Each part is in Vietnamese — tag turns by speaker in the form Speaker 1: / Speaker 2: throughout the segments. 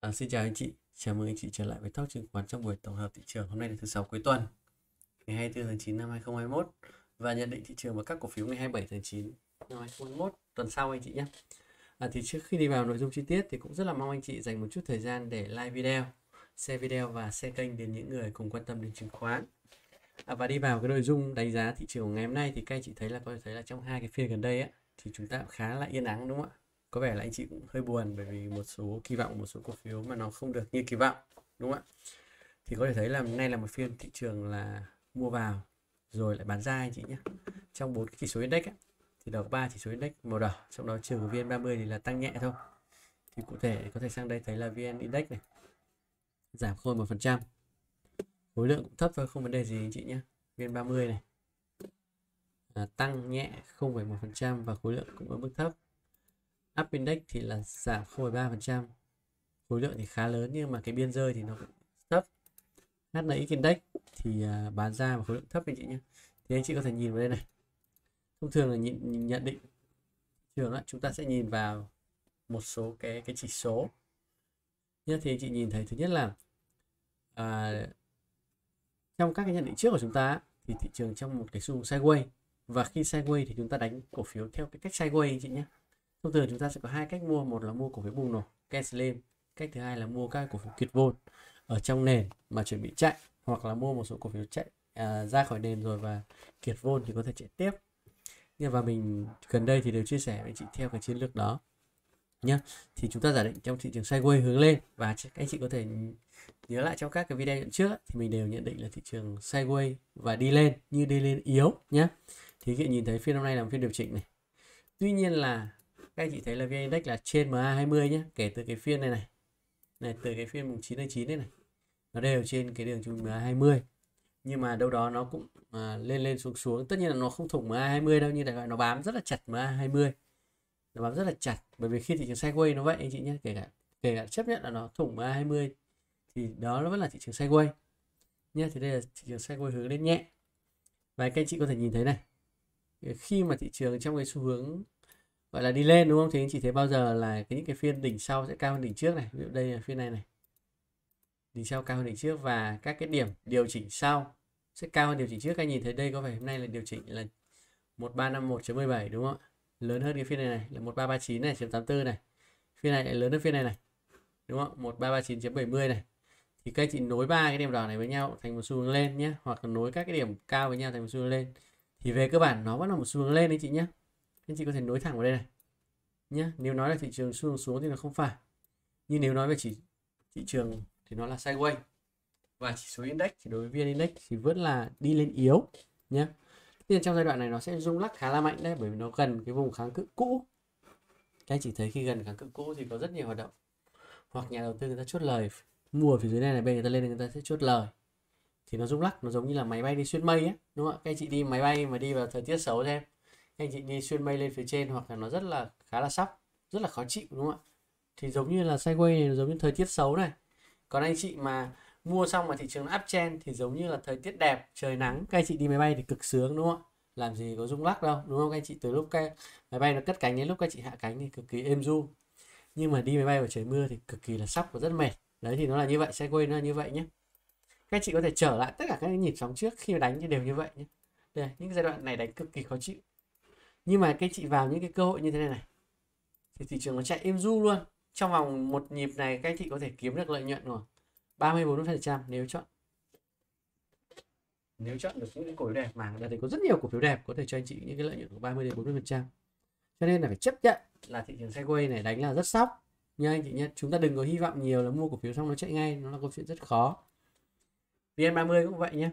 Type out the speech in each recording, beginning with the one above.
Speaker 1: À, xin chào anh chị, chào mừng anh chị trở lại với Talk chứng khoán trong buổi tổng hợp thị trường hôm nay là thứ sáu cuối tuần, ngày 24 tháng 9 năm 2021 và nhận định thị trường và các cổ phiếu ngày 27 tháng 9 năm 2021 tuần sau anh chị nhé. À, thì trước khi đi vào nội dung chi tiết thì cũng rất là mong anh chị dành một chút thời gian để like video, share video và share kênh đến những người cùng quan tâm đến chứng khoán. À, và đi vào cái nội dung đánh giá thị trường ngày hôm nay thì các anh chị thấy là có thể thấy là trong hai cái phiên gần đây á thì chúng ta khá là yên ắng đúng không ạ? Có vẻ là anh chị cũng hơi buồn bởi vì một số kỳ vọng một số cổ phiếu mà nó không được như kỳ vọng đúng không ạ? Thì có thể thấy là nay là một phiên thị trường là mua vào rồi lại bán ra anh chị nhé. Trong bốn chỉ số index ấy, thì đầu ba chỉ số index màu đỏ trong đó trừ vn 30 thì là tăng nhẹ thôi. Thì cụ thể có thể sang đây thấy là vn index này giảm khôi một phần trăm. Khối lượng cũng thấp thôi không vấn đề gì anh chị nhé. Vn 30 này à, tăng nhẹ 0,1% và khối lượng cũng ở mức thấp up index thì là giảm 0,3% khối lượng thì khá lớn nhưng mà cái biên rơi thì nó cũng thấp. HNX index thì à, bán ra và khối lượng thấp anh chị nhé thì anh chị có thể nhìn vào đây này. Thông thường là nhìn, nhận định trường á, chúng ta sẽ nhìn vào một số cái cái chỉ số. Nhé thì anh chị nhìn thấy thứ nhất là à, trong các cái nhận định trước của chúng ta thì thị trường trong một cái xu hướng sideways. Và khi sideways thì chúng ta đánh cổ phiếu theo cái cách sideways anh chị nhé thông thường chúng ta sẽ có hai cách mua một là mua cổ phiếu bùng nổ Keslim cách thứ hai là mua các cổ phiếu kiệt vôn ở trong nền mà chuẩn bị chạy hoặc là mua một số cổ phiếu chạy à, ra khỏi nền rồi và kiệt vôn thì có thể chạy tiếp. Nhưng và mình gần đây thì đều chia sẻ với chị theo cái chiến lược đó nhá. Thì chúng ta giả định trong thị trường sideways hướng lên và các anh chị có thể nhớ lại trong các cái video nhận trước thì mình đều nhận định là thị trường sideways và đi lên như đi lên yếu nhá. Thì các nhìn thấy phiên hôm nay là một phiên điều chỉnh này. Tuy nhiên là các anh chị thấy là VN Index là trên MA20 nhé kể từ cái phiên này này. Này từ cái phiên mùng 9 tháng 9 này này nó đều trên cái đường trung MA20 nhưng mà đâu đó nó cũng à, lên lên xuống xuống. Tất nhiên là nó không thủng MA20 đâu nhưng đại loại nó bám rất là chặt MA20 nó bám rất là chặt bởi vì khi thị trường sideways nó vậy anh chị nhé kể cả kể cả chấp nhận là nó thủng MA20 thì đó nó vẫn là thị trường sideways. Nhé thì đây là thị trường sideways hướng lên nhẹ. Và các anh chị có thể nhìn thấy này khi mà thị trường trong cái xu hướng gọi là đi lên, đúng không? Thì anh chị thấy bao giờ là cái những cái phiên đỉnh sau sẽ cao hơn đỉnh trước này? Ví dụ đây là phiên này này. Đỉnh sau cao hơn đỉnh trước và các cái điểm điều chỉnh sau sẽ cao hơn điều chỉnh trước. Anh nhìn thấy đây có phải hôm nay là điều chỉnh là 1351.17 đúng không ạ? Lớn hơn cái phiên này này, là 1339 này 84 này. Phiên này lại lớn hơn phiên này này, đúng không 1339.70 này. Thì các chị nối ba cái điểm đỏ này với nhau thành một xu hướng lên nhé, hoặc là nối các cái điểm cao với nhau thành một xu hướng lên. Thì về cơ bản nó vẫn là một xu hướng lên đấy chị nhé anh chị có thể nối thẳng vào đây này. Nhé nếu nói là thị trường xu hướng xuống thì nó không phải. Nhưng nếu nói về chỉ thị trường thì nó là sideways. Và chỉ số index thì đối với vn index thì vẫn là đi lên yếu nhé nên trong giai đoạn này nó sẽ rung lắc khá là mạnh đấy, bởi vì nó gần cái vùng kháng cự cũ. Các anh chị thấy khi gần kháng cự cũ thì có rất nhiều hoạt động. Hoặc nhà đầu tư người ta chốt lời, mua phía dưới này này bên người ta lên người ta sẽ chốt lời. Thì nó rung lắc, nó giống như là máy bay đi xuyên mây ấy, đúng không ạ? Các anh chị đi máy bay mà đi vào thời tiết xấu xem anh chị đi xuyên mây lên phía trên hoặc là nó rất là khá là sóc rất là khó chịu, đúng không ạ? Thì giống như là sideways này, giống như thời tiết xấu này. Còn anh chị mà mua xong mà thị trường uptrend thì giống như là thời tiết đẹp, trời nắng, các anh chị đi máy bay thì cực sướng, đúng không ạ? Làm gì có rung lắc đâu, đúng không các anh chị? Từ lúc cái máy bay nó cất cánh đến lúc các chị hạ cánh thì cực kỳ êm du nhưng mà đi máy bay vào trời mưa thì cực kỳ là sóc và rất mệt. Đấy, thì nó là như vậy sideways nó là như vậy nhé. Các anh chị có thể trở lại tất cả các nhịp sóng trước khi đánh thì đều như vậy nhé. Đây, những giai đoạn này đánh cực kỳ khó chịu nhưng mà cái chị vào những cái cơ hội như thế này này, thì thị trường nó chạy êm du luôn. Trong vòng một nhịp này, các anh chị có thể kiếm được lợi nhuận rồi 34 phần trăm nếu chọn. Nếu chọn được những cái cổ phiếu đẹp mà là đây có rất nhiều cổ phiếu đẹp, có thể cho anh chị những cái lợi nhuận của 30 đến 40 phần trăm. Cho nên là phải chấp nhận là thị trường sideways này đánh là rất sóc nha anh chị nhé chúng ta đừng có hy vọng nhiều là mua cổ phiếu xong nó chạy ngay, nó là câu chuyện rất khó. VN30 cũng vậy nhé.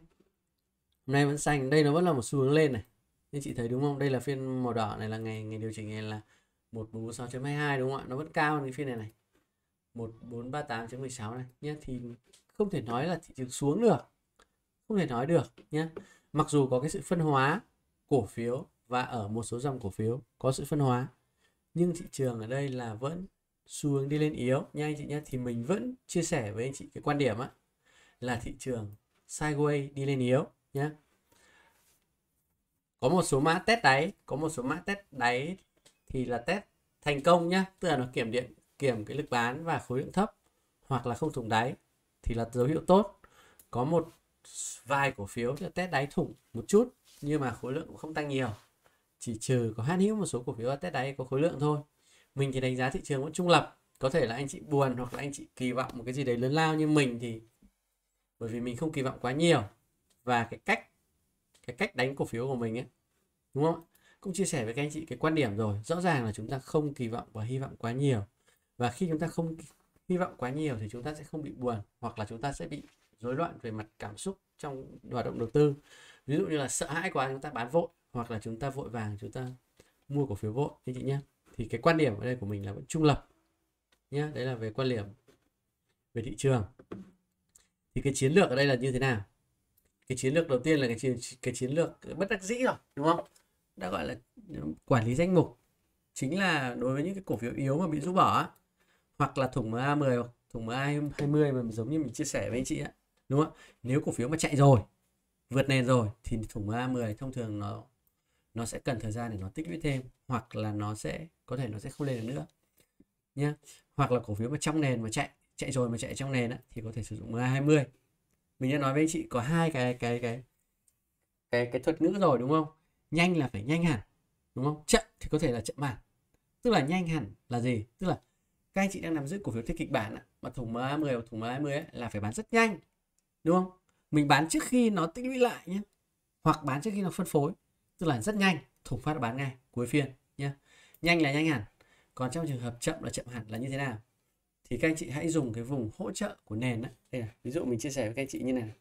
Speaker 1: Hôm nay vẫn xanh, đây nó vẫn là một xu hướng lên này nên chị thấy đúng không? Đây là phiên màu đỏ này là ngày ngày điều chỉnh này là 146.22 đúng không ạ? Nó vẫn cao hơn cái phiên này này. 1438.16 này nhé thì không thể nói là thị trường xuống được. Không thể nói được nhé mặc dù có cái sự phân hóa cổ phiếu và ở một số dòng cổ phiếu có sự phân hóa, nhưng thị trường ở đây là vẫn xu hướng đi lên yếu nha anh chị nhé thì mình vẫn chia sẻ với anh chị cái quan điểm á, là thị trường sideways đi lên yếu nhé có một số mã test đáy có một số mã test đáy thì là test thành công nhá. Tức là nó kiểm điện, kiểm cái lực bán và khối lượng thấp hoặc là không thủng đáy thì là dấu hiệu tốt. Có một vài cổ phiếu là test đáy thủng một chút nhưng mà khối lượng cũng không tăng nhiều. Chỉ trừ có hát hữu một số cổ phiếu test đáy có khối lượng thôi. Mình thì đánh giá thị trường vẫn trung lập. Có thể là anh chị buồn hoặc là anh chị kỳ vọng một cái gì đấy lớn lao như mình thì bởi vì mình không kỳ vọng quá nhiều. Và cái cách cái cách đánh cổ phiếu của mình ấy, đúng không cũng chia sẻ với các anh chị cái quan điểm rồi. Rõ ràng là chúng ta không kỳ vọng và hy vọng quá nhiều. Và khi chúng ta không hy vọng quá nhiều thì chúng ta sẽ không bị buồn, hoặc là chúng ta sẽ bị rối loạn về mặt cảm xúc trong hoạt động đầu tư. Ví dụ như là sợ hãi quá chúng ta bán vội, hoặc là chúng ta vội vàng, chúng ta mua cổ phiếu vội, anh chị nhé. Thì cái quan điểm ở đây của mình là vẫn trung lập, nhé. Đấy là về quan điểm về thị trường. Thì cái chiến lược ở đây là như thế nào? Cái chiến lược đầu tiên là cái chiến cái chiến lược bất đắc dĩ rồi đúng không? Đã gọi là ừ, quản lý danh mục. Chính là đối với những cái cổ phiếu yếu mà bị rũ bỏ hoặc là thủng MA10 thủng MA20 mà giống như mình chia sẻ với anh chị ạ đúng không? Nếu cổ phiếu mà chạy rồi vượt nền rồi thì thủng MA10 thông thường nó nó sẽ cần thời gian để nó tích lũy thêm hoặc là nó sẽ có thể nó sẽ không lên được nữa nhé hoặc là cổ phiếu mà trong nền mà chạy chạy rồi mà chạy trong nền á, thì có thể sử dụng MA20 mình đã nói với anh chị có hai cái cái cái cái cái thuật ngữ rồi đúng không? Nhanh là phải nhanh hẳn đúng không? Chậm thì có thể là chậm hẳn. Tức là nhanh hẳn là gì? Tức là các anh chị đang nắm giữ cổ phiếu theo kịch bản mà thủng MA10 hoặc thủng MA20 ấy, là phải bán rất nhanh đúng không? Mình bán trước khi nó tích lũy lại nhé hoặc bán trước khi nó phân phối tức là rất nhanh thủng phát bán ngay cuối phiên nhé nhanh là nhanh hẳn còn trong trường hợp chậm là chậm hẳn là như thế nào? Thì các anh chị hãy dùng cái vùng hỗ trợ của nền đó. đây là ví dụ mình chia sẻ với các anh chị như này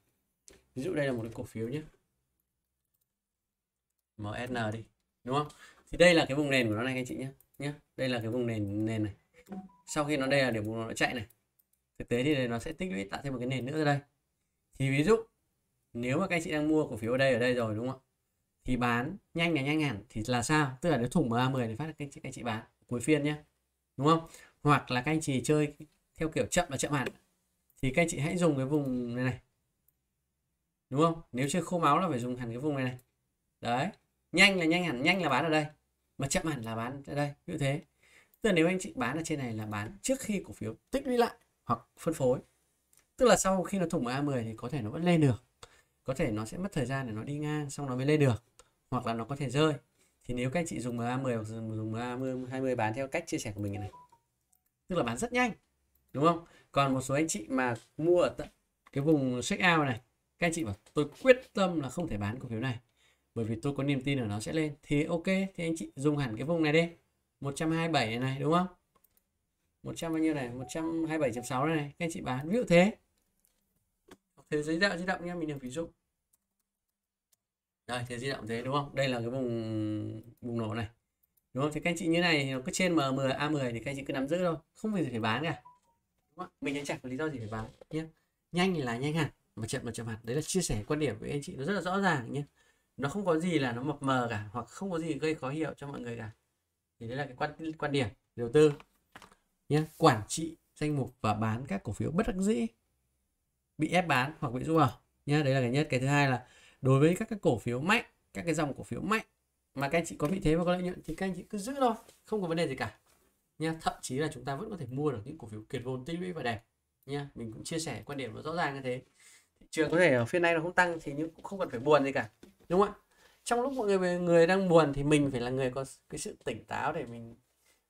Speaker 1: ví dụ đây là một cái cổ phiếu nhé MSN đi đúng không? Thì đây là cái vùng nền của nó này các anh chị nhé nhé đây là cái vùng nền nền này. Sau khi nó đây là điểm vùng nó chạy này. Thực tế thì nó sẽ tích lũy tạo thêm một cái nền nữa ra đây. Thì ví dụ nếu mà các anh chị đang mua cổ phiếu ở đây ở đây rồi đúng không? Thì bán nhanh là nhanh hẳn. Thì là sao? Tức là nếu thủng MA10 thì phát các anh chị, các anh chị bán. Cuối phiên nhé đúng không? Hoặc là các anh chị chơi theo kiểu chậm và chậm hẳn. Thì các anh chị hãy dùng cái vùng này này. Đúng không? Nếu chơi khô máu là phải dùng hẳn cái vùng này này. Đấy. Nhanh là nhanh hẳn, nhanh là bán ở đây. Mà chậm hẳn là bán ở đây. Như thế. Tức là nếu anh chị bán ở trên này là bán trước khi cổ phiếu tích lũy lại hoặc phân phối. Tức là sau khi nó thủng A10 thì có thể nó vẫn lên được. Có thể nó sẽ mất thời gian để nó đi ngang, xong nó mới lên được. Hoặc là nó có thể rơi. Thì nếu các anh chị dùng MA10 hoặc dùng MA20 bán theo cách chia sẻ của mình này tức là bán rất nhanh đúng không? Còn một số anh chị mà mua ở tận cái vùng check out này các anh chị bảo tôi quyết tâm là không thể bán cổ phiếu này bởi vì tôi có niềm tin là nó sẽ lên. Thì ok thì anh chị dùng hẳn cái vùng này đi. 127 này, này đúng không? 100 bao nhiêu này? 127.6 này, này các anh chị bán ví dụ thế. Thế giới đạo di động nha mình được ví dụ đây thế di động thế đúng không? Đây là cái vùng vùng nổ này đúng không? Thì các anh chị như này thì nó cứ trên M10 A10 thì các anh chị cứ nắm giữ thôi. Không phải gì phải bán cả. Đúng không? mình chẳng có lý do gì phải bán nhé nhanh thì là nhanh hẳn mà chậm là chậm hẳn. Đấy là chia sẻ quan điểm với anh chị nó rất là rõ ràng nhé nó không có gì là nó mập mờ cả, hoặc không có gì gây khó hiểu cho mọi người cả. Thì đấy là cái quan quan điểm đầu tư nhé quản trị danh mục và bán các cổ phiếu bất đắc dĩ, bị ép bán hoặc bị rũ vào nhé đấy là cái nhất. Cái thứ hai là đối với các cái cổ phiếu mạnh, các cái dòng cổ phiếu mạnh mà các anh chị có vị thế và có lợi nhuận thì các anh chị cứ giữ thôi không có vấn đề gì cả. Nha thậm chí là chúng ta vẫn có thể mua được những cổ phiếu kiệt vốn tích lũy và đẹp. Nha mình cũng chia sẻ quan điểm nó rõ ràng như thế. Thị trường có thể ở phiên này nó không tăng thì nhưng cũng không cần phải buồn gì cả đúng không ạ? Trong lúc mọi người người đang buồn thì mình phải là người có cái sự tỉnh táo để mình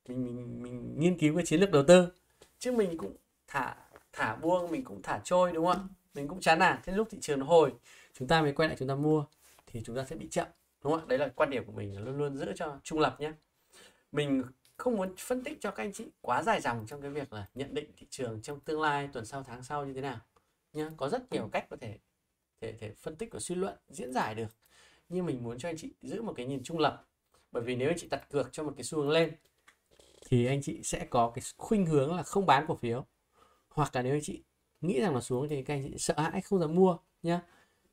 Speaker 1: mình mình, mình nghiên cứu cái chiến lược đầu tư. Chứ mình cũng thả thả buông mình cũng thả trôi đúng không ạ? Mình cũng chán nản. Thế lúc thị trường nó hồi chúng ta mới quay lại chúng ta mua thì chúng ta sẽ bị chậm đúng không ạ? Đấy là quan điểm của mình là luôn luôn giữ cho trung lập nhé. Mình không muốn phân tích cho các anh chị quá dài dòng trong cái việc là nhận định thị trường trong tương lai, tuần sau, tháng sau như thế nào nhá. Có rất nhiều cách có thể thể thể phân tích và suy luận, diễn giải được. Nhưng mình muốn cho anh chị giữ một cái nhìn trung lập. Bởi vì nếu anh chị đặt cược cho một cái xu hướng lên, thì anh chị sẽ có cái khuynh hướng là không bán cổ phiếu. Hoặc là nếu anh chị nghĩ rằng là xuống thì các anh chị sợ hãi, không dám mua nhá.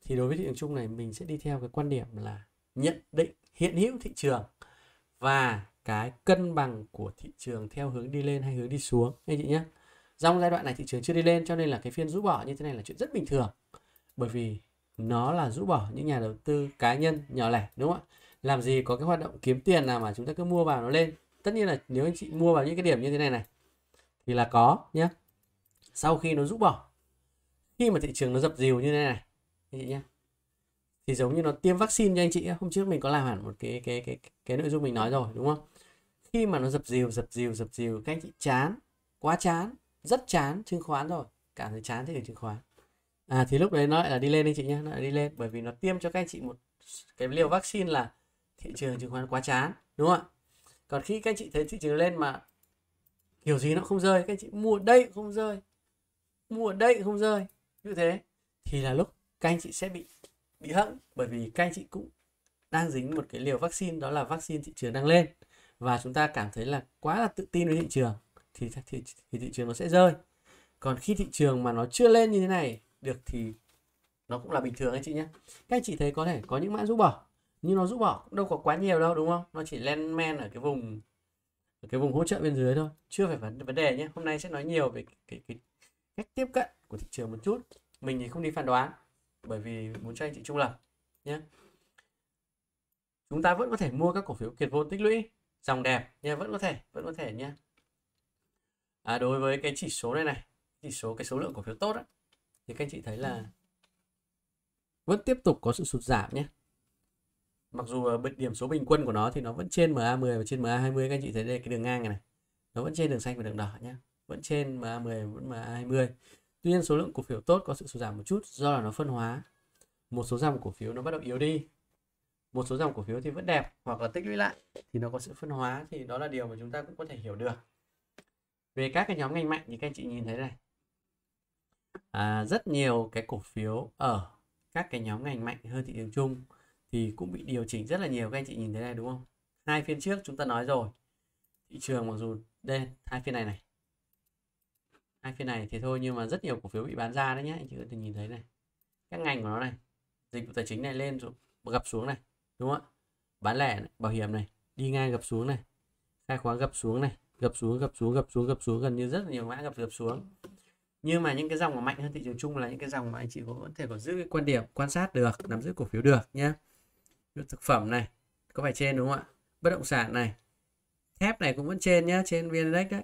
Speaker 1: Thì đối với thị trường chung này, mình sẽ đi theo cái quan điểm là nhận định hiện hữu thị trường và cái cân bằng của thị trường theo hướng đi lên hay hướng đi xuống. Anh chị nhé. Trong giai đoạn này thị trường chưa đi lên cho nên là cái phiên rũ bỏ như thế này là chuyện rất bình thường. Bởi vì nó là rũ bỏ những nhà đầu tư cá nhân nhỏ lẻ, đúng không ạ? Làm gì có cái hoạt động kiếm tiền nào mà chúng ta cứ mua vào nó lên. Tất nhiên là nếu anh chị mua vào những cái điểm như thế này này, thì là có nhé. Sau khi nó rũ bỏ, khi mà thị trường nó dập dìu như thế này anh chị nhé thì giống như nó, tiêm vaccine cho anh chị hôm trước mình có làm hẳn một cái cái cái cái nội dung mình nói rồi, đúng không? Khi mà nó dập dìu dập dìu dập dìu, các anh chị chán, quá chán, rất chán, chứng khoán rồi. Cảm thấy chán thị trường chứng khoán. À thì lúc đấy nó lại là đi lên anh chị nhé nó lại đi lên. Bởi vì nó tiêm cho các anh chị một cái liều vaccine là thị trường chứng khoán quá chán, đúng không ạ? Còn khi các anh chị thấy thị trường lên mà kiểu gì nó không rơi, các anh chị mua đây không rơi, mua đây không rơi, như thế, thì là lúc các anh chị sẽ bị bị hẫng bởi vì các anh chị cũng đang dính một cái liều vaccine đó là vaccine thị trường đang lên. Và chúng ta cảm thấy là quá là tự tin với thị trường thì thì, thì thị trường nó sẽ rơi. Còn khi thị trường mà nó chưa lên như thế này được thì nó cũng là bình thường anh chị nhé. Các anh chị thấy có thể có những mã rút bỏ nhưng nó rút bỏ cũng đâu có quá nhiều đâu đúng không? Nó chỉ lên men ở cái vùng ở cái vùng hỗ trợ bên dưới thôi chưa phải vấn vấn đề nhé. Hôm nay sẽ nói nhiều về cái, cái, cái cách tiếp cận của thị trường một chút. Mình thì không đi phán đoán bởi vì muốn cho anh chị trung lập nhé. Chúng ta vẫn có thể mua các cổ phiếu kiệt vốn tích lũy dòng đẹp nha vẫn có thể vẫn có thể nhé. À, đối với cái chỉ số này này chỉ số cái số lượng cổ phiếu tốt á, thì các anh chị thấy là vẫn tiếp tục có sự sụt giảm nhé. Mặc dù ờ, điểm số bình quân của nó thì nó vẫn trên MA10 và trên MA20 các anh chị thấy đây cái đường ngang này, này nó vẫn trên đường xanh và đường đỏ nhé. Vẫn trên MA10 vẫn MA20 tuy nhiên số lượng cổ phiếu tốt có sự sụt giảm một chút do là nó phân hóa. Một số dòng cổ phiếu nó bắt đầu yếu đi. Một số dòng cổ phiếu thì vẫn đẹp hoặc là tích lũy lại thì nó có sự phân hóa thì đó là điều mà chúng ta cũng có thể hiểu được. Về các cái nhóm ngành mạnh thì các anh chị nhìn thấy này. À, rất nhiều cái cổ phiếu ở các cái nhóm ngành mạnh hơn thị trường chung thì cũng bị điều chỉnh rất là nhiều các anh chị nhìn thấy này đúng không? Hai phiên trước chúng ta nói rồi thị trường mặc dù đây hai phiên này này hai phiên này thì thôi nhưng mà rất nhiều cổ phiếu bị bán ra đấy nhé anh chị có thể nhìn thấy này. Các ngành của nó này dịch vụ tài chính này lên rồi gặp xuống này đúng không ạ? Bán lẻ này, bảo hiểm này đi ngang gặp xuống này khai khoáng gặp xuống này gặp xuống gặp xuống gặp xuống gặp xuống gần như rất là nhiều mã gặp gặp xuống. Nhưng mà những cái dòng mà mạnh hơn thị trường chung là những cái dòng mà anh chị có thể có giữ cái quan điểm quan sát được nắm giữ cổ phiếu được nhé thực phẩm này có phải trên đúng không ạ? Bất động sản này thép này cũng vẫn trên nhá trên vn index đấy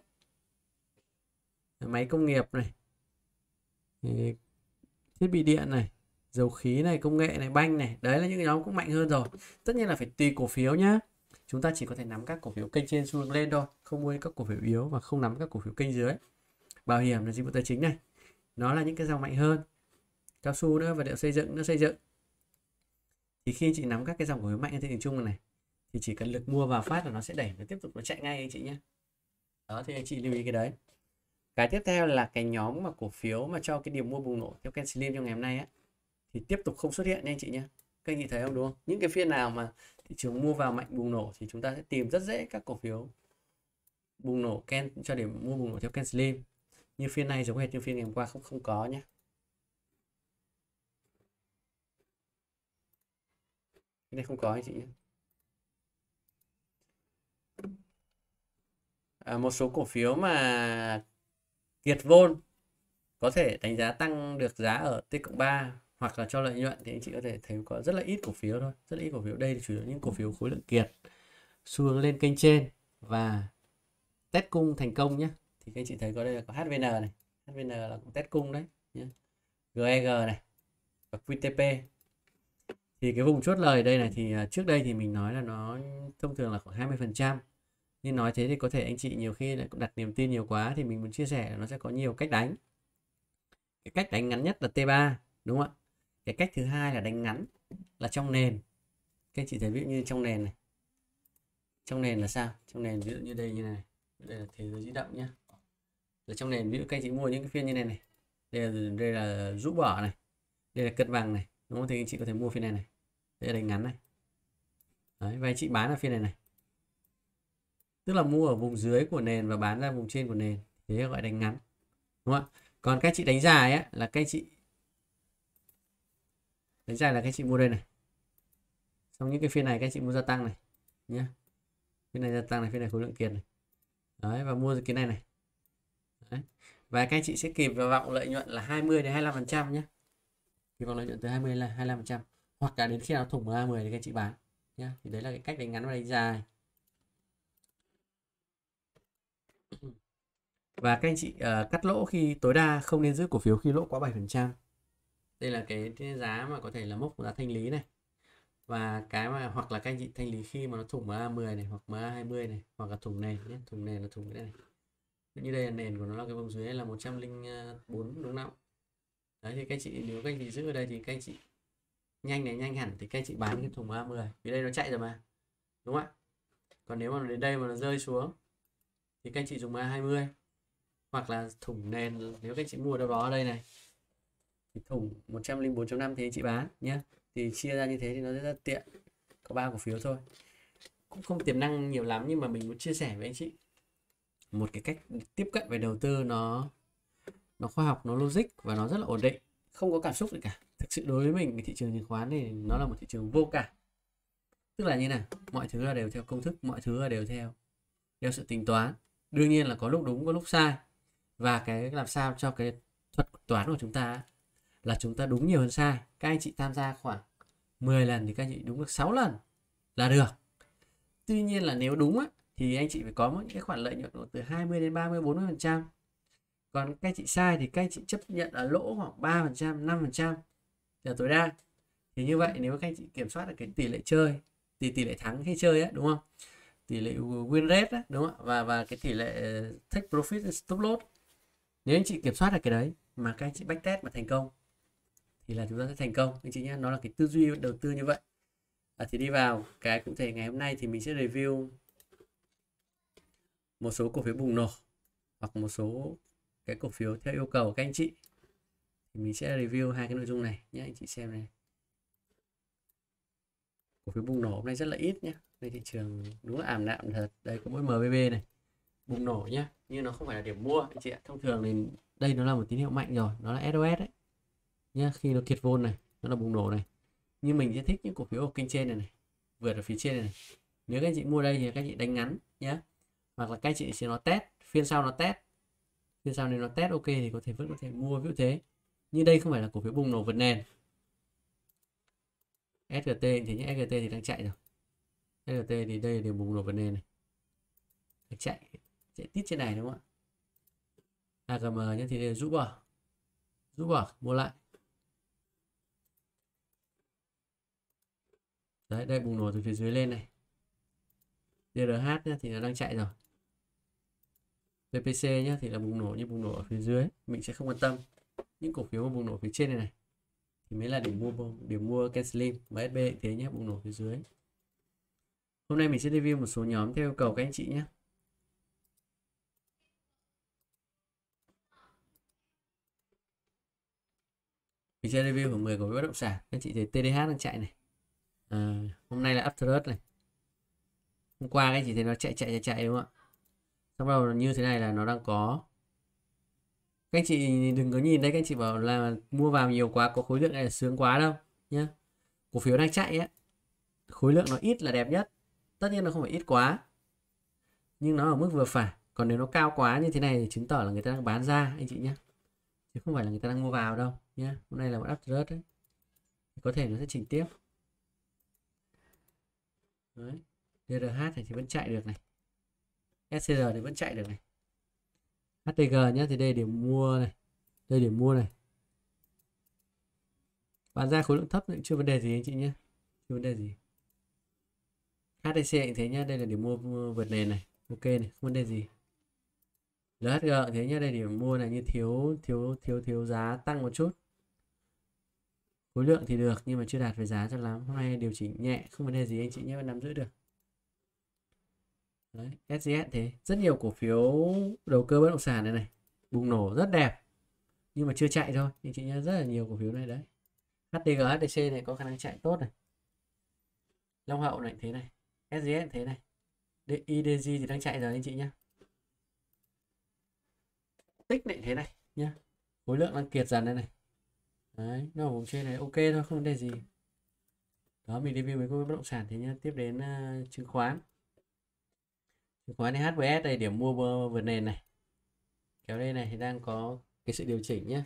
Speaker 1: máy công nghiệp này thiết bị điện này, dầu khí này, công nghệ này, banh này, đấy là những cái nhóm cũng mạnh hơn rồi. Tất nhiên là phải tùy cổ phiếu nhá. Chúng ta chỉ có thể nắm các cổ phiếu kênh trên xu hướng lên thôi, không mua các cổ phiếu yếu và không nắm các cổ phiếu kênh dưới. Bảo hiểm là dịch vụ tài chính này, nó là những cái dòng mạnh hơn, cao su nữa và liệu xây dựng nữa, xây dựng. Thì khi chị nắm các cái dòng cổ phiếu mạnh trên thị trường chung này, thì chỉ cần lực mua vào phát là nó sẽ đẩy, nó tiếp tục nó chạy ngay anh chị nhé đó, thì anh chị lưu ý cái đấy cái tiếp theo là cái nhóm mà cổ phiếu mà cho cái điểm mua bùng nổ theo Ken Slim trong ngày hôm nay á thì tiếp tục không xuất hiện nha anh chị nhé các anh chị thấy không đúng không? Những cái phiên nào mà thị trường mua vào mạnh bùng nổ thì chúng ta sẽ tìm rất dễ các cổ phiếu bùng nổ Ken cho điểm mua bùng nổ theo Ken Slim như phiên này giống hệt như phiên ngày hôm qua không không có nhé cái này không có anh chị nhé à, một số cổ phiếu mà kiệt vôn có thể đánh giá tăng được giá ở T cộng 3 hoặc là cho lợi nhuận thì anh chị có thể thấy có rất là ít cổ phiếu thôi. Rất là ít cổ phiếu. Đây là chủ yếu những cổ phiếu khối lượng kiệt xu hướng lên kênh trên và test cung thành công nhé. Thì các anh chị thấy có đây là có HVN này. HVN là cũng test cung đấy nhé. GEG này và QTP thì cái vùng chốt lời đây này thì à, trước đây thì mình nói là nó thông thường là khoảng 20 phần trăm nhưng nói thế thì có thể anh chị nhiều khi lại đặt niềm tin nhiều quá thì mình muốn chia sẻ là nó sẽ có nhiều cách đánh. Cái cách đánh ngắn nhất là T3 đúng không ạ? Cái cách thứ hai là đánh ngắn là trong nền. Các anh chị thấy ví dụ như trong nền này. Trong nền là sao? Trong nền ví dụ như đây như này. Đây là thế giới di động nhá. Là trong nền ví dụ các anh chị mua những cái phiên như này này. Đây là đây là rũ bỏ này. Đây là cân bằng này đúng không? Thì anh chị có thể mua phiên này này. Đây là đánh ngắn này. Đấy, và anh chị bán ở phiên này này tức là mua ở vùng dưới của nền và bán ra vùng trên của nền. Thế gọi đánh ngắn. Đúng không ạ? Còn các chị đánh dài á, là các chị đánh dài là các chị mua đây này. Xong những cái phiên này các chị mua gia tăng này nhé phiên này gia tăng này, phiên này khối lượng kiệt này. Đấy, và mua cái này này. Đấy. và các chị sẽ kịp vào vọng lợi nhuận là 20 đến 25 phần trăm nhé kỳ vọng lợi nhuận từ 20 là 25 phần trăm. Hoặc là đến khi nào thủng 30 thì các chị bán nhé thì đấy là cái cách đánh ngắn và đánh dài. Và các anh chị uh, cắt lỗ khi tối đa không nên giữ cổ phiếu khi lỗ quá 7% đây là cái, cái giá mà có thể là mốc giá thanh lý này. Và cái mà hoặc là các anh chị thanh lý khi mà nó thủng MA10 này hoặc MA20 này hoặc là thủng nền nhé thủng nền là thủng cái này. Như đây là nền của nó là cái vùng dưới là 104 đúng không đấy thì các anh chị nếu các anh chị giữ ở đây thì các anh chị nhanh này nhanh hẳn thì các anh chị bán cái thùng A10 vì đây nó chạy rồi mà đúng không ạ? Còn nếu mà nó đến đây mà nó rơi xuống thì các anh chị dùng A20 hoặc là thủng nền, nếu các anh chị mua đâu đó ở đây này. Thì thủng 104.5 thì anh chị bán nhé thì chia ra như thế thì nó rất là tiện. Có ba cổ phiếu thôi. Cũng không tiềm năng nhiều lắm nhưng mà mình muốn chia sẻ với anh chị. Một cái cách tiếp cận về đầu tư nó nó khoa học, nó logic và nó rất là ổn định. Không có cảm xúc gì cả. Thực sự đối với mình, cái thị trường chứng khoán thì nó là một thị trường vô cảm. Tức là như nào? Mọi thứ là đều theo công thức, mọi thứ là đều theo theo sự tính toán. Đương nhiên là có lúc đúng, có lúc sai và cái làm sao cho cái thuật toán của chúng ta là chúng ta đúng nhiều hơn sai. Các anh chị tham gia khoảng 10 lần thì các anh chị đúng được 6 lần là được. Tuy nhiên là nếu đúng á, thì anh chị phải có một cái khoản lợi nhuận từ 20 đến 30 40 phần trăm. Còn các anh chị sai thì các anh chị chấp nhận là lỗ khoảng 3 phần trăm 5 phần trăm là tối đa. Thì như vậy nếu các anh chị kiểm soát được cái tỷ lệ chơi tỷ tỷ lệ thắng khi chơi á đúng không? Tỷ lệ win rate á, đúng không và và cái tỷ lệ ờ, take profit stop loss nếu anh chị kiểm soát được cái đấy mà các anh chị backtest mà thành công thì là chúng ta sẽ thành công. Anh chị nhé nó là cái tư duy đầu tư như vậy. À, thì đi vào cái cụ thể ngày hôm nay thì mình sẽ review một số cổ phiếu bùng nổ hoặc một số cái cổ phiếu theo yêu cầu của các anh chị. Thì mình sẽ review hai cái nội dung này nhé anh chị xem này. Cổ phiếu bùng nổ hôm nay rất là ít nhé đây thị trường đúng là ảm đạm thật. Đây có mỗi MBB này bùng nổ nhé nhưng nó không phải là điểm mua anh chị ạ. Thông thường thì đây nó là một tín hiệu mạnh rồi nó là SOS đấy. Nhá khi nó kiệt vôn này nó là bùng nổ này. Nhưng mình sẽ thích những cổ phiếu ở kênh trên này này vượt ở phía trên này, này. nếu các anh chị mua đây thì các anh chị đánh ngắn nhé hoặc là các anh chị sẽ nó test phiên sau nó test. Phiên sau nếu nó test ok thì có thể vẫn có thể mua ví thế. Nhưng đây không phải là cổ phiếu bùng nổ vượt nền. SGT thì những SGT thì đang chạy rồi. SGT thì đây là bùng nổ vượt nền này. Đang chạy chạy tít trên này đúng không ạ? À, AGM ờ, nhé thì rũ bỏ. Rũ bỏ mua lại. Đấy đây bùng nổ từ phía dưới lên này. DRH nhé, thì nó đang chạy rồi. VPC nhé thì là bùng nổ như bùng nổ ở phía dưới. Mình sẽ không quan tâm. Những cổ phiếu mà bùng nổ phía trên này này thì mới là điểm mua điểm mua Kenslim và SB thế nhé bùng nổ phía dưới. Hôm nay mình sẽ review một số nhóm theo yêu cầu các anh chị nhé mình sẽ review khoảng 10 cổ phiếu bất động sản. Các anh chị thấy TDH đang chạy này. À, hôm nay là Uptrust này. Hôm qua các anh chị thấy nó chạy chạy chạy chạy đúng không ạ? Xong rồi như thế này là nó đang có. Các anh chị đừng có nhìn đây các anh chị bảo là mua vào nhiều quá có khối lượng này là sướng quá đâu nhá. Cổ phiếu đang chạy á. Khối lượng nó ít là đẹp nhất. Tất nhiên nó không phải ít quá. Nhưng nó ở mức vừa phải. Còn nếu nó cao quá như thế này thì chứng tỏ là người ta đang bán ra anh chị nhé chứ không phải là người ta đang mua vào đâu nhé hôm nay là một uptrust đấy. Có thể nó sẽ chỉnh tiếp. Đấy DRH này thì vẫn chạy được này. SCR thì vẫn chạy được này. HTG nhé thì đây điểm mua này. Đây điểm mua này. Bán ra khối lượng thấp thì chưa vấn đề gì anh chị nhé chưa vấn đề gì. HTC cũng thế nhá, đây là điểm mua vượt nền này. Ok này, không vấn đề gì. LHG thế nhá đây điểm mua này như thiếu thiếu thiếu thiếu giá tăng một chút. Khối lượng thì được nhưng mà chưa đạt về giá cho lắm. Hôm nay điều chỉnh nhẹ không vấn đề gì anh chị nhé nắm giữ được. Đấy, SGS thế. Rất nhiều cổ phiếu đầu cơ bất động sản này này bùng nổ rất đẹp nhưng mà chưa chạy thôi. Anh chị nhé rất là nhiều cổ phiếu này đấy. HTG HTC này có khả năng chạy tốt này. Long Hậu này thế này. SGS thế này. IDG thì đang chạy rồi anh chị nhé tích lại thế này nhá. Khối lượng đang kiệt dần đây này. Đấy nó ở vùng trên này ok thôi không vấn đề gì. Đó mình review mấy cái bất động sản thì nhá. Tiếp đến uh, chứng khoán. Chứng khoán HVS đây điểm mua vượt nền này. Kéo đây này thì đang có cái sự điều chỉnh nhé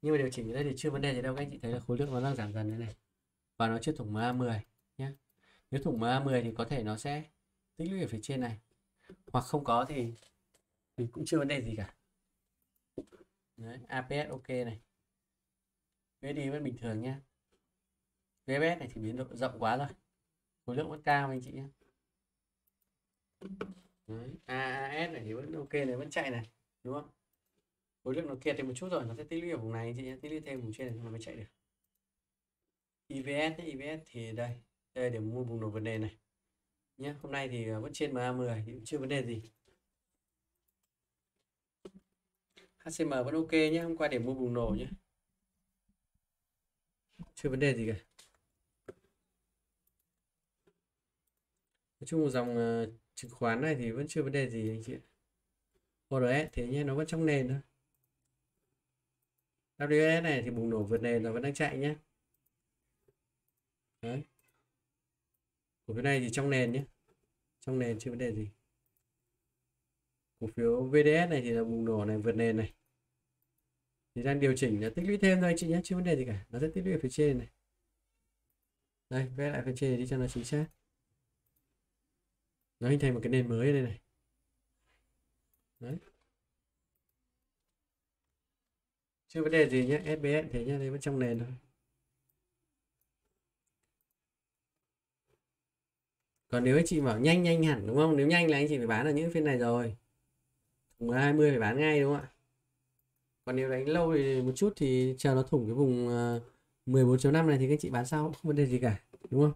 Speaker 1: nhưng mà điều chỉnh ở đây thì chưa vấn đề gì đâu các anh chị thấy là khối lượng nó đang giảm dần đây này. Và nó chưa thủng MA10 nhé nếu thủng MA10 thì có thể nó sẽ tích lũy ở phía trên này. Hoặc không có thì thì cũng chưa vấn đề gì cả. Đấy, APS ok này. VD vẫn bình thường nhé VBS này thì biến độ rộng quá rồi khối lượng vẫn cao anh chị nhé Đấy. AAS này thì vẫn ok này vẫn chạy này đúng không? Khối lượng nó kiệt thêm một chút rồi nó sẽ tích lũy ở vùng này anh chị nhé tích lũy thêm vùng trên này nó mới chạy được. IVS nhé, IVS thì đây đây để mua vùng đầu vượt nền này. Nhé hôm nay thì à, vẫn trên MA10 thì chưa vấn đề gì. HCM vẫn ok nhé hôm qua để mua bùng nổ nhé chưa vấn đề gì cả. Nói chung một dòng uh, chứng khoán này thì vẫn chưa vấn đề gì anh chị ORS thì nhé nó vẫn trong nền thôi. WS này thì bùng nổ vượt nền nó vẫn đang chạy nhé đấy. Cổ phiếu này thì trong nền nhé trong nền chưa vấn đề gì cổ phiếu VDS này thì là bùng nổ này, vượt nền này. Thì đang điều chỉnh là tích lũy thêm thôi anh chị nhé, chưa vấn đề gì cả. Nó sẽ tích lũy ở phía trên này. Đây, vẽ lại phía trên này đi cho nó chính xác. Nó hình thành một cái nền mới ở đây này. Đấy. Chưa vấn đề gì nhé SBS thế nhá, đây vẫn trong nền thôi. Còn nếu anh chị bảo nhanh nhanh hẳn, đúng không? Nếu nhanh là anh chị phải bán ở những phiên này rồi thùng 20 phải bán ngay đúng không ạ? Còn nếu đánh lâu thì một chút thì chờ nó thủng cái vùng ờ, 14.5 này thì các chị bán sau không vấn đề gì cả đúng không?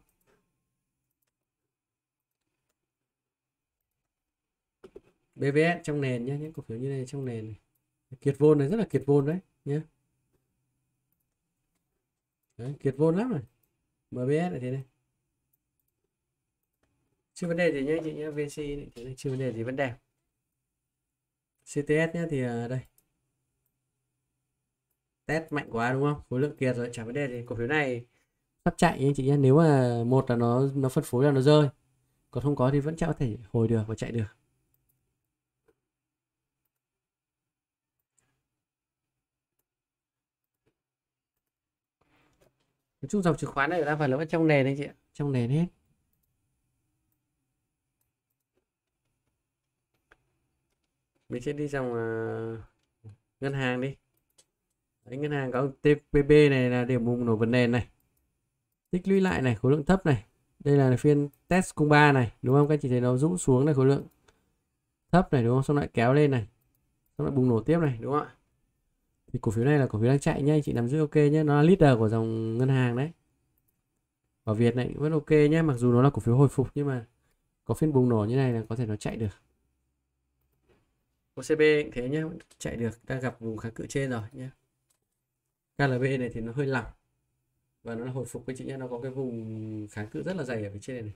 Speaker 1: BVS trong nền nhé những cổ phiếu như này trong nền này. kiệt vôn này rất là kiệt vôn đấy nhé đấy, kiệt vôn lắm rồi. MBS này thế này. Chưa vấn đề gì nhé chị nhé VC này, thế này chưa vấn đề gì vẫn đẹp. CTS nhé thì à, đây. Test mạnh quá, đúng không? Khối lượng kiệt rồi, chả vấn đề gì. Cổ phiếu này sắp chạy anh chị nhé nếu mà một là nó nó phân phối là nó rơi. Còn không có thì vẫn chắc có thể hồi được và chạy được. Nói chung dòng chứng khoán này đa phần là vẫn trong nền anh chị ạ. Trong nền hết. Mình sẽ đi dòng uh, ngân hàng đi. Đấy, ngân hàng có TPB này là điểm bùng nổ vấn nền này. Tích lũy lại này khối lượng thấp này. Đây là phiên test cung 3 này đúng không? Các chị thấy nó rũ xuống này khối lượng thấp này đúng không? Xong lại kéo lên này. Xong lại bùng nổ tiếp này đúng không ạ? Thì cổ phiếu này là cổ phiếu đang chạy nhá chị nắm giữ ok nhé nó là leader của dòng ngân hàng đấy. Ở Việt này vẫn ok nhé mặc dù nó là cổ phiếu hồi phục nhưng mà có phiên bùng nổ như này là có thể nó chạy được. OCB thế nhé chạy được đang gặp vùng kháng cự trên rồi nhé KLB này thì nó hơi lỏng và nó hồi phục với chị nhé nó có cái vùng kháng cự rất là dày ở phía trên này,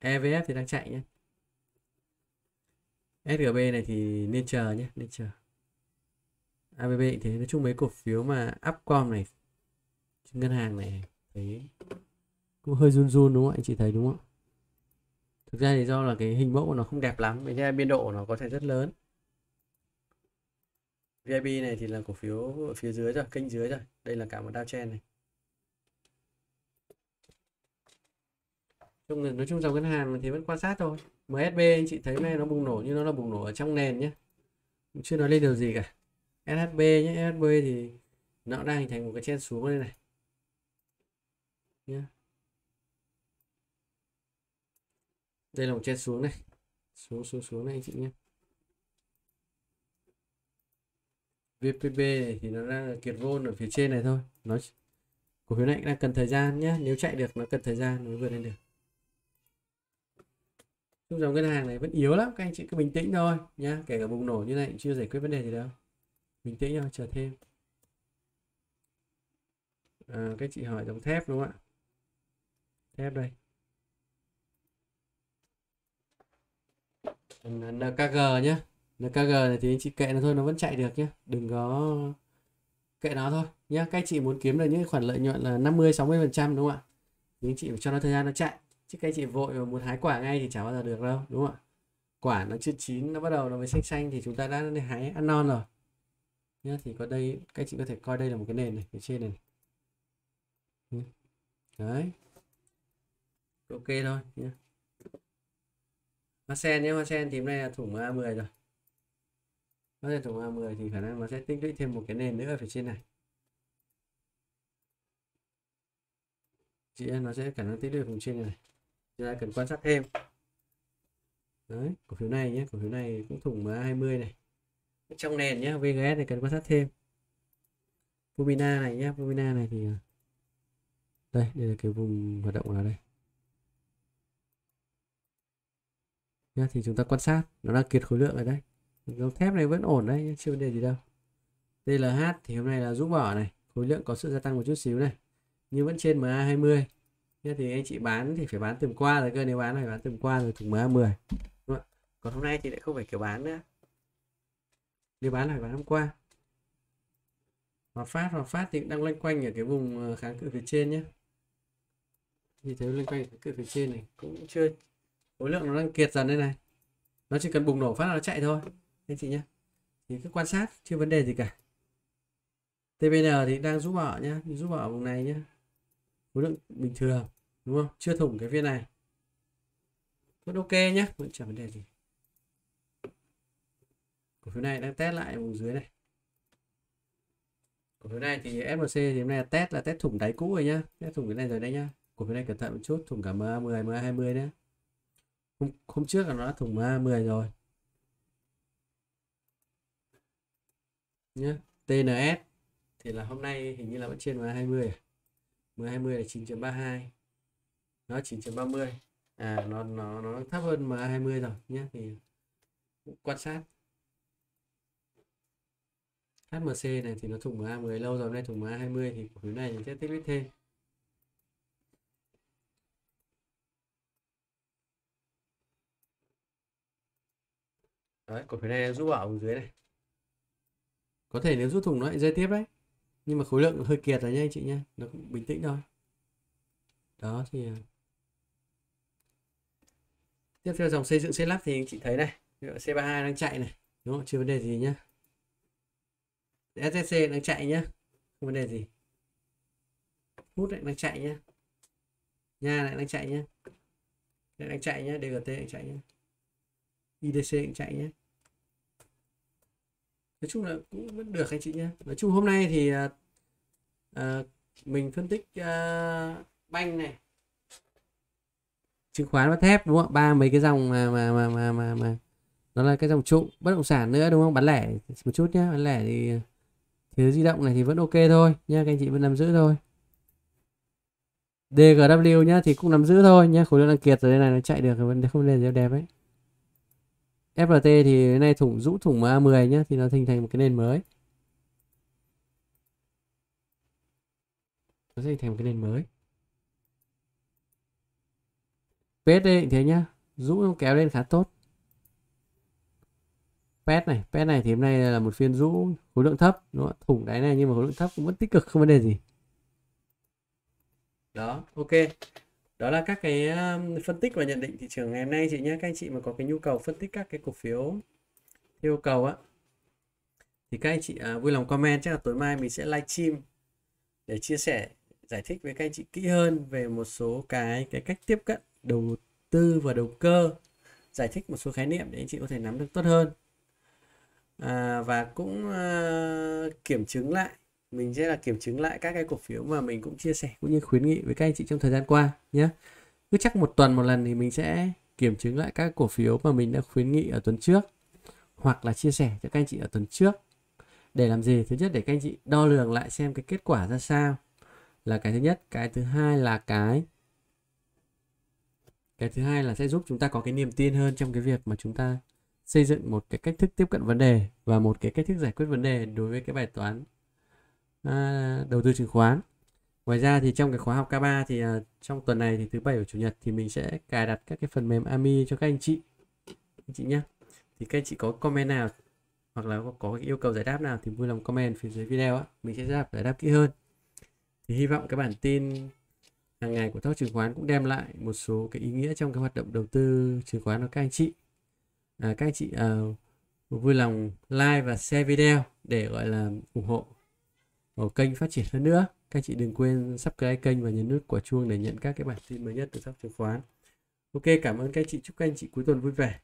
Speaker 1: này. EVF thì đang chạy nhé SGB này thì nên chờ nhé nên chờ. ABB thế nói chung mấy cổ phiếu mà Upcom này ngân hàng này thấy cũng hơi run run đúng không anh chị thấy đúng không thực ra thì do là cái hình mẫu của nó không đẹp lắm, bên ra biên độ của nó có thể rất lớn. VIP này thì là cổ phiếu ở phía dưới rồi, kênh dưới rồi. Đây là cả một downtrend này. Chung nói chung dòng ngân hàng thì vẫn quan sát thôi. MSB anh chị thấy này nó bùng nổ như nó là bùng nổ ở trong nền nhé chưa nói lên điều gì cả. SHB nhé SHB thì nó đang hình thành một cái chen xuống đây này. Nhé đây là một chen xuống này. Xuống xuống xuống này anh chị nhé. VPB thì nó đang kiệt vôn ở phía trên này thôi. Nó cổ phiếu này đang cần thời gian nhé nếu chạy được nó cần thời gian mới vượt lên được. Chung dòng ngân hàng này vẫn yếu lắm các anh chị cứ bình tĩnh thôi nhá. Kể cả bùng nổ như này chưa giải quyết vấn đề gì đâu. Bình tĩnh thôi chờ thêm. À, các chị hỏi dòng thép đúng không ạ? Thép đây. NKG à, nhé NKG này thì anh chị kệ nó thôi, nó vẫn chạy được nhé đừng có kệ nó thôi nhé các chị muốn kiếm được những khoản lợi nhuận là 50 60 phần trăm đúng không ạ? Thì anh chị phải cho nó thời gian nó chạy. Chứ các chị vội mà muốn hái quả ngay thì chả bao giờ được đâu, đúng không ạ? Quả nó chưa chín, nó bắt đầu nó mới xanh xanh thì chúng ta đã hái ăn non rồi. Nhé thì có đây, các chị có thể coi đây là một cái nền này, phía trên này đấy. Ok thôi nhé hoa sen nhé, hoa sen thì hôm nay là thủng A10 rồi. Nó sẽ thủng A10 thì khả năng nó sẽ tích lũy thêm một cái nền nữa ở phía trên này. Chị em nó sẽ khả năng tích lũy vùng trên này. Chúng ta cần quan sát thêm. Đấy, cổ phiếu này nhé, cổ phiếu này cũng thủng MA20 này. Trong nền nhé VGS này cần quan sát thêm. Fumina này nhé Fumina này thì à, đây đây là cái vùng hoạt động ở đây. Nhá, thì chúng ta quan sát, nó đang kiệt khối lượng ở đây dấu thép này vẫn ổn đấy, chưa vấn đề gì đâu. DLH thì hôm nay là rút bỏ này, khối lượng có sự gia tăng một chút xíu này, nhưng vẫn trên MA20 nhá, thì anh chị bán thì phải bán tuần qua rồi cơ, nếu bán này bán tuần qua rồi, thùng MA10 còn hôm nay thì lại không phải kiểu bán nữa. Nếu bán là phải bán hôm qua. Hòa Phát Hòa Phát thì đang loanh quanh ở cái vùng ờ, kháng cự phía trên nhé như thế loanh quanh kháng cự phía trên này, cũng chưa khối lượng nó đang kiệt dần đây này. Nó chỉ cần bùng nổ phát là nó chạy thôi. Anh chị nhé thì cứ quan sát, chưa vấn đề gì cả. TBN thì đang giúp bỏ nhá, giúp bỏ vùng này nhá. Khối lượng bình thường, đúng không? Chưa thủng cái viên này. Vẫn ok nhé vẫn chẳng vấn đề gì. Cổ phiếu này đang test lại vùng dưới này. Cổ phiếu này thì FMC thì hôm nay là test là test thủng đáy cũ rồi nhá. Test thủng cái này rồi đấy nhá. Cổ phiếu này cẩn thận một chút, thủng cả MA10 MA20 đấy hôm, hôm trước là nó đã thủng 10 rồi. Nhé TNS thì là hôm nay hình như là vẫn trên MA20? 20 à? là 9.32 nó 9.30 à nó nó nó thấp hơn MA20 rồi nhé thì quan sát. HMC này thì nó thủng MA10 lâu rồi nay thủng MA20 thì cổ phiếu này sẽ tích lũy thêm. Đấy cổ phiếu này rút bảo ở dưới này. Có thể nếu rút thùng nó lại rơi tiếp đấy. Nhưng mà khối lượng hơi kiệt rồi nha anh chị nha. Nó cũng bình tĩnh thôi. Đó, thì à. tiếp theo dòng xây dựng xây lắp thì anh chị thấy này. C32 đang chạy này. Đúng không? Chưa vấn đề gì nhá. SSC đang chạy nhá. Không vấn đề gì. Hút lại đang chạy nhá. Nha lại đang chạy nhá. Lại đang chạy nhá. DGT đang chạy nhá. IDC cũng chạy nhé nói chung là cũng vẫn được anh chị nhé. Nói chung hôm nay thì à, à, mình phân tích à, banh này. Chứng khoán và thép đúng không ba mấy cái dòng mà mà mà mà mà, mà. đó là cái dòng trụ bất động sản nữa đúng không? Bán lẻ một chút nhé bán lẻ thì thế di động này thì vẫn ok thôi nha các anh chị vẫn nắm giữ thôi. DGW nhá thì cũng nắm giữ thôi nhá. Khối lượng đăng kiệt rồi đây này nó chạy được vẫn không lên gì đẹp ấy. FRT thì nay thủng rũ thủng A10 nhé, thì nó hình thành một cái nền mới. Nó sẽ hình thành một cái nền mới. PSD thế nhá rũ kéo lên khá tốt. Pet này pet này thì hôm nay là một phiên rũ khối lượng thấp đúng không? thủng đáy này nhưng mà khối lượng thấp cũng vẫn tích cực không vấn đề gì. Đó ok đó là các cái phân tích và nhận định thị trường ngày hôm nay chị nhé các anh chị mà có cái nhu cầu phân tích các cái cổ phiếu yêu cầu á thì các anh chị à, vui lòng comment. Chắc là tối mai mình sẽ live stream để chia sẻ giải thích với các anh chị kỹ hơn về một số cái cái cách tiếp cận đầu tư và đầu cơ. Giải thích một số khái niệm để anh chị có thể nắm được tốt hơn. À, và cũng à, kiểm chứng lại mình sẽ là kiểm chứng lại các cái cổ phiếu mà mình cũng chia sẻ cũng như khuyến nghị với các anh chị trong thời gian qua nhé. Cứ chắc một tuần một lần thì mình sẽ kiểm chứng lại các cổ phiếu mà mình đã khuyến nghị ở tuần trước hoặc là chia sẻ cho các anh chị ở tuần trước. Để làm gì? Thứ nhất, để các anh chị đo lường lại xem cái kết quả ra sao. Là cái thứ nhất. Cái thứ hai là cái cái thứ hai là sẽ giúp chúng ta có cái niềm tin hơn trong cái việc mà chúng ta xây dựng một cái cách thức tiếp cận vấn đề và một cái cách thức giải quyết vấn đề đối với cái bài toán à, đầu tư chứng khoán. Ngoài ra thì trong cái khóa học K3 thì à, trong tuần này thì thứ bảy và chủ nhật thì mình sẽ cài đặt các cái phần mềm AMI cho các anh chị. Anh chị nhé thì các anh chị có comment nào hoặc là có, có yêu cầu giải đáp nào thì vui lòng comment phía dưới video á. Mình sẽ giải đáp kỹ hơn. Thì hy vọng cái bản tin hàng ngày của Talk chứng khoán cũng đem lại một số cái ý nghĩa trong cái hoạt động đầu tư chứng khoán của các anh chị. À, các anh chị uh, vui lòng like và share video để gọi là ủng hộ ở kênh phát triển hơn nữa. Các anh chị đừng quên subscribe kênh và nhấn nút quả chuông để nhận các cái bản tin mới nhất từ sắp chứng khoán. Ok, cảm ơn các anh chị. Chúc các anh chị cuối tuần vui vẻ.